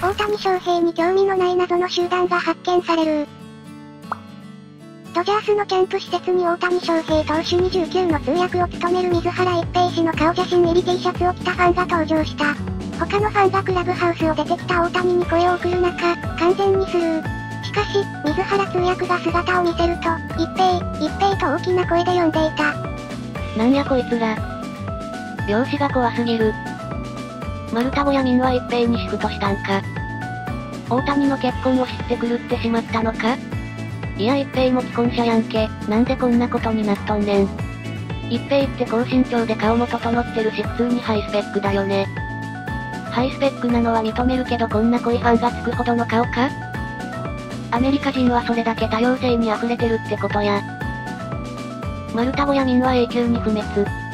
大谷翔平に興味のない謎の集団が発見される。ドジャースのキャンプ施設に大谷翔平投手29の通訳を務める水原一平氏の顔写真入り T シャツを着たファンが登場した。他のファンがクラブハウスを出てきた大谷に声を送る中、完全にスルー。しかし、水原通訳が姿を見せると、一平、一平と大きな声で呼んでいた。なんやこいつら。容姿が怖すぎる。丸太小屋民は一平にシフトしたんか。大谷の結婚を知って狂ってしまったのかいや一平も既婚者やんけ、なんでこんなことになっとんねん。一平って高身長で顔も整ってるし普通にハイスペックだよね。ハイスペックなのは認めるけどこんな濃いファンがつくほどの顔かアメリカ人はそれだけ多様性に溢れてるってことや。丸太小屋民は永久に不滅。